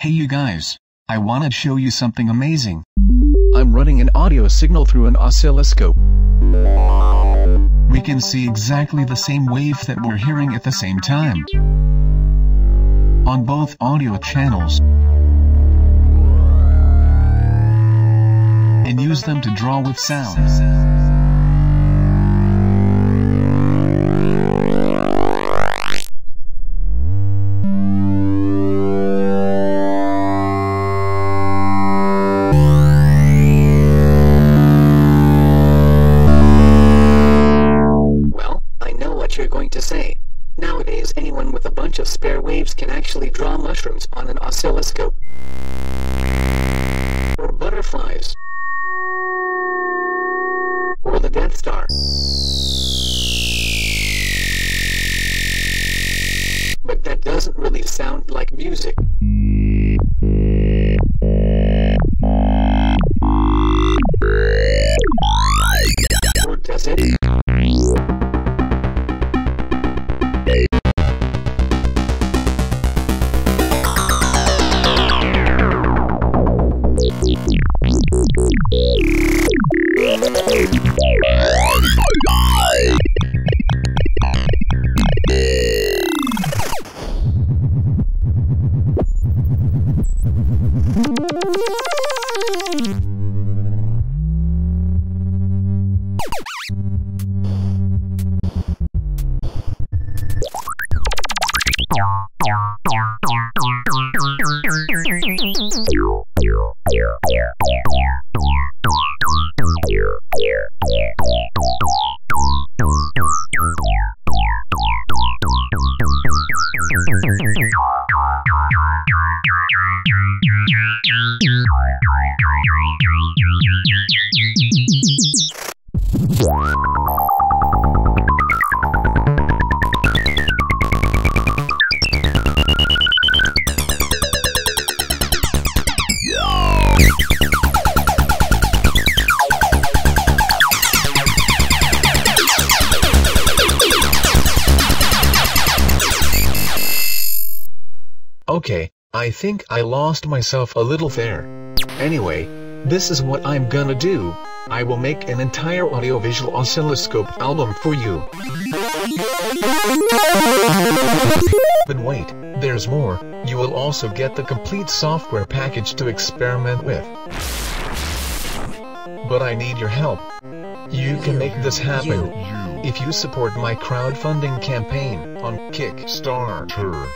Hey you guys, I wanna show you something amazing. I'm running an audio signal through an oscilloscope. We can see exactly the same wave that we're hearing at the same time. On both audio channels. And use them to draw with sound. What you're going to say. Nowadays anyone with a bunch of spare waves can actually draw mushrooms on an oscilloscope. Or butterflies. Or the Death Star. But that doesn't really sound like music. you Okay, I think I lost myself a little there. Anyway, this is what I'm gonna do. I will make an entire audiovisual oscilloscope album for you. But wait, there's more. You will also get the complete software package to experiment with. But I need your help. You can make this happen if you support my crowdfunding campaign on Kickstarter.